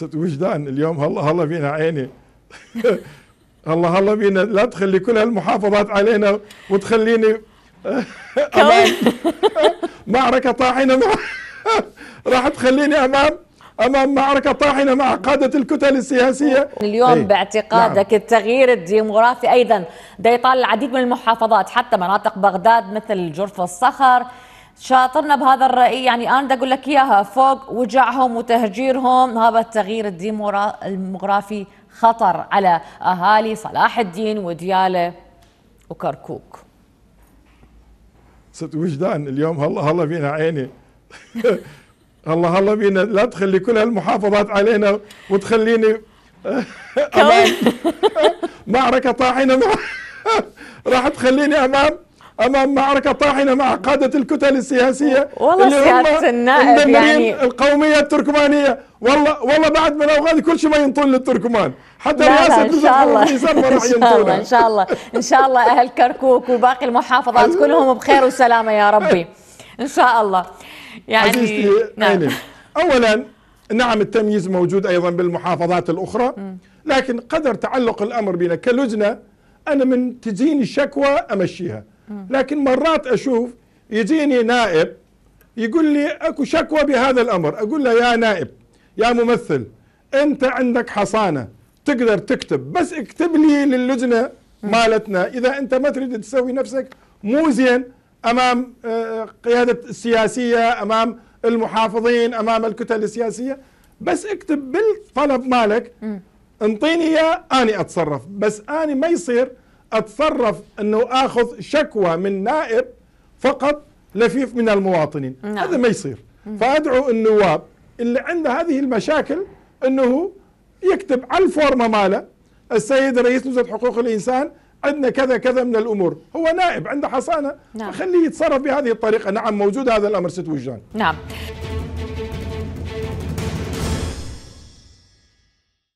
ست وجدان اليوم. هلا هلا بينا عيني. هلا هلا بينا. لا تخلي كل هالمحافظات علينا وتخليني أمام. معركة طاحنة مع راح تخليني امام أمام معركة طاحنة مع قادة الكتل السياسية. اليوم أي. باعتقادك نعم. التغيير الديموغرافي أيضا ده يطال العديد من المحافظات حتى مناطق بغداد مثل جرف الصخر شاطرنا بهذا الرأي. يعني أنا بدي أقول لك إياها فوق وجعهم وتهجيرهم. هذا التغيير الديموغرافي خطر على أهالي صلاح الدين وديالة وكركوك. ست وجدان اليوم هلا هلا بينا عيني. هلا هلا بينا. لا تخلي كل هالمحافظات علينا وتخليني أمام. معركة طاحنة. مع راح تخليني أمام. أمام معركة طاحنة مع قادة الكتل السياسية والله اللي هم النائب يعني. القومية التركمانية. والله والله بعد من الاوغاد كل شيء ما ينطون للتركمان. حتى رئاسه إن شاء الله. إن شاء الله إن شاء الله. إن شاء الله أهل كركوك وباقي المحافظات كلهم بخير وسلامة يا ربي. إن شاء الله. يعني نعم. اولا نعم التمييز موجود أيضا بالمحافظات الأخرى لكن قدر تعلق الأمر بنا كلجنة أنا من تجيني شكوى أمشيها. لكن مرات أشوف يجيني نائب يقول لي أكو شكوى بهذا الأمر. أقول له يا نائب يا ممثل أنت عندك حصانة تقدر تكتب بس اكتب لي للجنة مالتنا. إذا أنت ما تريد تسوي نفسك مو زين أمام آه، قيادة السياسية أمام المحافظين أمام الكتل السياسية. بس اكتب بالطلب مالك انطيني إياه أني أتصرف. بس أني ما يصير أتصرف أنه آخذ شكوى من نائب فقط لفيف من المواطنين. نعم. هذا ما يصير. فأدعو النواب اللي عنده هذه المشاكل أنه يكتب على الفورمة ماله السيد رئيس لجنه حقوق الإنسان عندنا كذا كذا من الأمور. هو نائب عنده حصانة. نعم. فخليه يتصرف بهذه الطريقة. نعم موجود هذا الأمر ست وجدان. نعم.